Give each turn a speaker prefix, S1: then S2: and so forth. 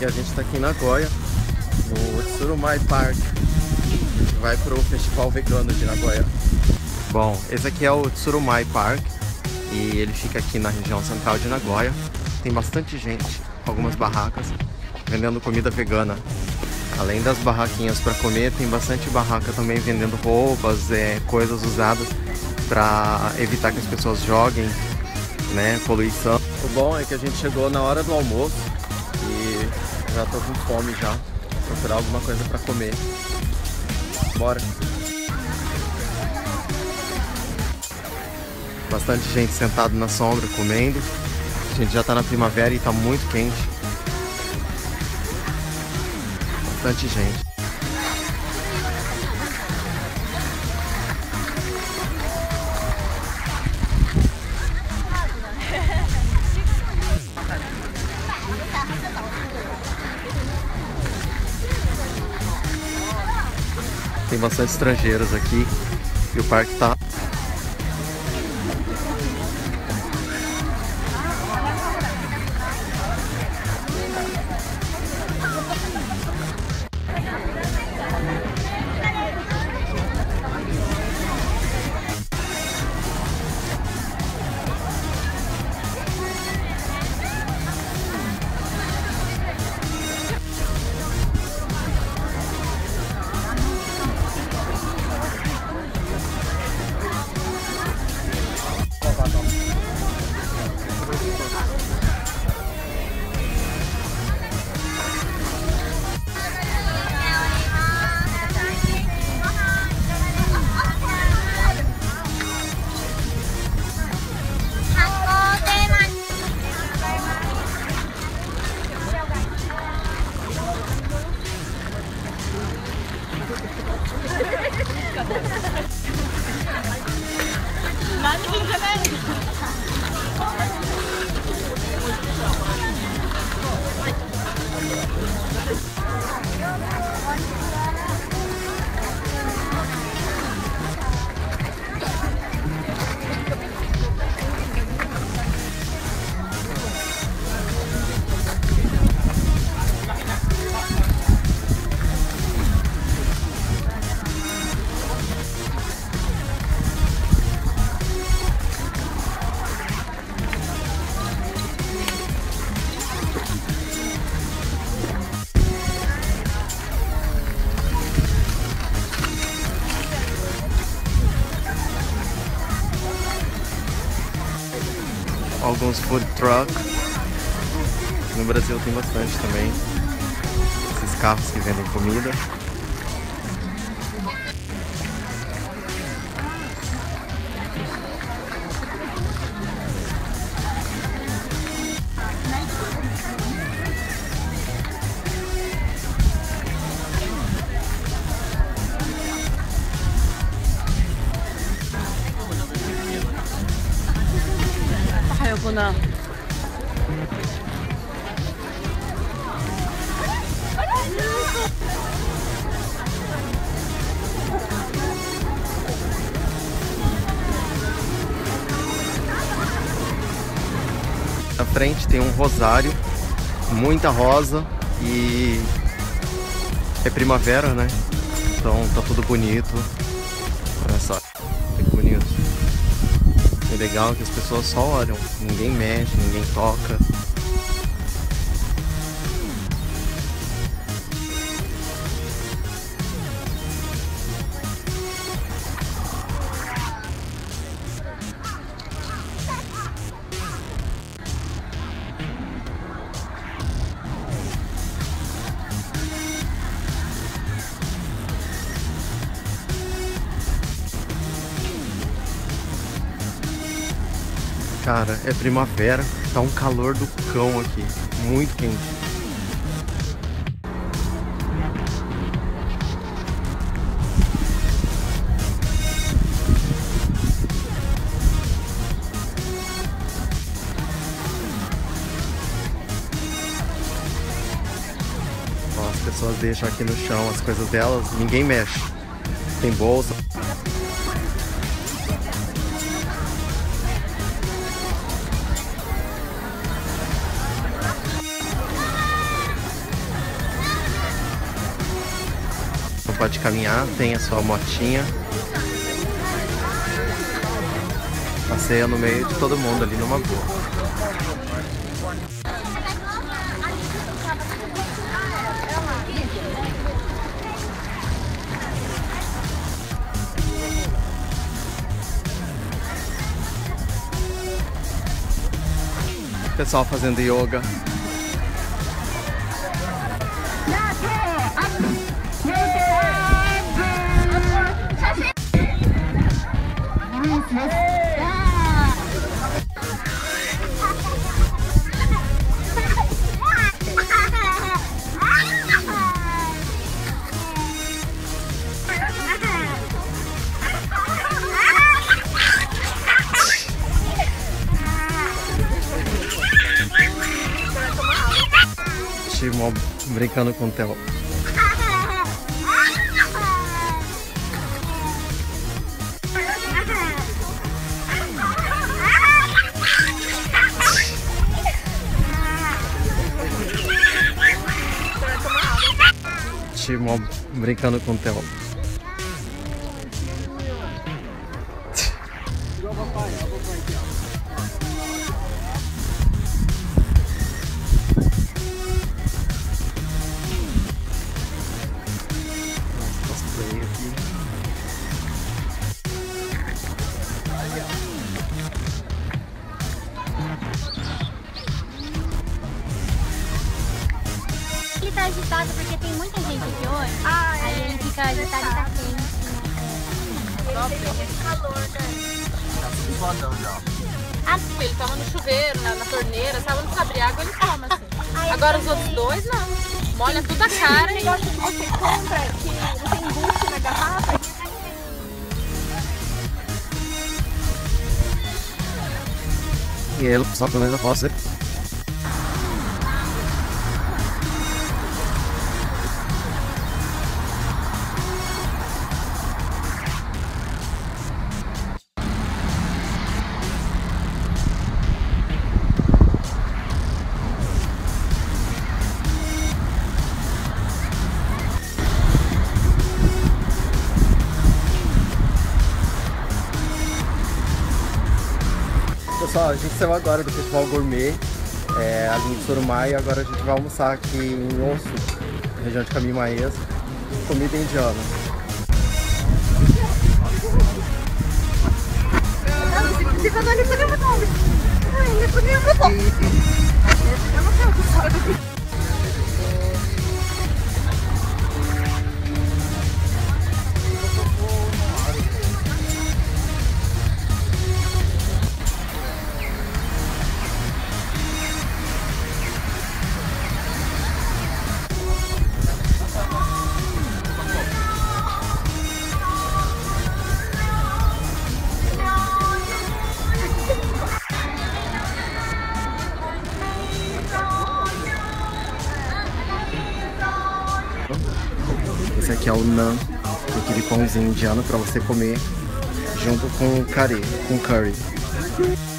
S1: E a gente tá aqui em Nagoya, no Tsurumai Park, que vai pro Festival Vegano de Nagoya. Bom, esse aqui é o Tsurumai Park e ele fica aqui na região central de Nagoya. Tem bastante gente, algumas barracas, vendendo comida vegana. Além das barraquinhas para comer, tem bastante barraca também vendendo roupas, é, coisas usadas para evitar que as pessoas joguem, né, poluição. O bom é que a gente chegou na hora do almoço já tô com fome já. Vou procurar alguma coisa para comer. Bora! Bastante gente sentada na sombra comendo. A gente já tá na primavera e tá muito quente. Bastante gente. Tem bastante estrangeiros aqui e o parque tá Come on. Alguns food truck. No Brasil tem bastante também. Esses carros que vendem comida.
S2: na...
S1: Na frente tem um rosário, muita rosa e é primavera, né? Então tá tudo bonito. Olha só legal que as pessoas só olham, ninguém mexe, ninguém toca. Cara, é primavera, tá um calor do cão aqui, muito quente. Ó, as pessoas deixam aqui no chão as coisas delas, ninguém mexe. Tem bolsa, pode caminhar, tem a sua motinha. Passeia no meio de todo mundo ali numa boa. Pessoal fazendo yoga. Brincando com o Theo. Timó brincando com o Theo.
S3: Ele tá agitado porque tem muita aqui hoje. aí ele fica agitado e tá quente.
S2: Ah, ele toma no chuveiro, na, na torneira, sabe? Não abre água, ele toma assim. Agora os outros dois não. Molha toda a cara e.
S3: negócio que você compra, que você embute na garrafa.
S1: E ele só pelo menos posso Pessoal, a gente saiu agora do Festival Gourmet, é, ali em Sorumai, e agora a gente vai almoçar aqui em Osso, região de Camimaes, comida indiana. Esse aqui é o naan, que aquele pãozinho indiano para você comer junto com o curry, com curry.